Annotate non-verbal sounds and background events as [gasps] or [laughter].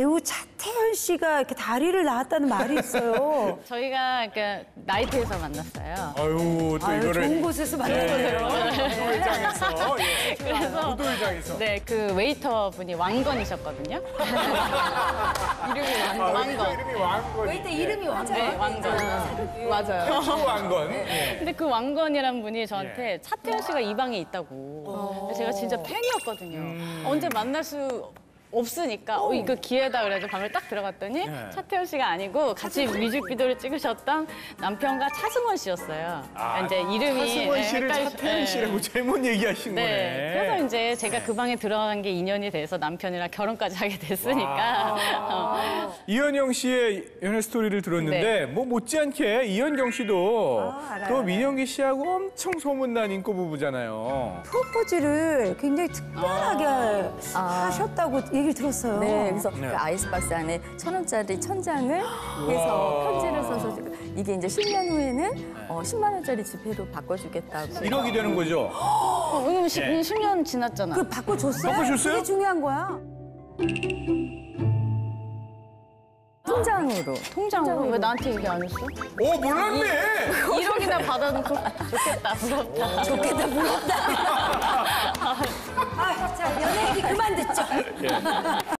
배우 차태현 씨가 이렇게 다리를 놓았다는 말이 있어요. [laughs] 저희가 그 나이트에서 만났어요. 아유 또 아유, 이거를 좋은 곳에서 만난 예, 거네요. 무도회장에서 [laughs] 예. 그래서 무도회장에서 네, 그 웨이터 분이 왕건이셨거든요. [laughs] 이름이 왕건. 왕건. 이름이 왕건. 웨이터 이름이 왕자. 네, 왕건. 맞아요. 또 왕건. 예. 근데 그 왕건이란 분이 저한테 차태현 씨가 이 방에 있다고. 근데 제가 진짜 팬이었거든요. 언제 만날 수 없으니까 어, 이거 기회다 그래서 방을 딱 들어갔더니 네. 차태현 씨가 아니고 같이 뮤직비디오를 찍으셨던 남편과 차승원 씨였어요. 아, 이제 이름이 차승원 네, 씨를 헷갈리- 차태현 네. 씨라고 잘못 얘기하신 네. 거네. 그래서 이제 제가 그 방에 들어간 게 인연이 돼서 남편이랑 결혼까지 하게 됐으니까. [laughs] 어. 이현영 씨의 연애 스토리를 들었는데 뭐 못지않게 이현경 씨도 아, 또. 민영기 씨하고 엄청 소문난 인기 부부잖아요. 프로포즈를 굉장히 특별하게 하셨다고 얘기를 들었어요. 네, 그래서 네. 그 아이스박스 안에 천 원짜리 천장을 [gasps] 해서 편지를 써서 이게 이제 10년 후에는 어, 10만 원짜리 지폐로 바꿔주겠다고. 1억이 되는 거죠. [gasps] 어, 왜냐면 시- 네. 10년 지났잖아. 그 바꿔줬어요? 바꿔줬어요? 그게 중요한 거야. 통장으로. 통장으로 왜 나한테 얘기 안 했어? 오 몰랐네. [laughs] 1억이나 받아놓고 좋겠다, 부럽다. 좋겠다, 부럽다. 아, 자, 연애 얘기 그만 듣죠.